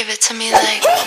Give it to me like.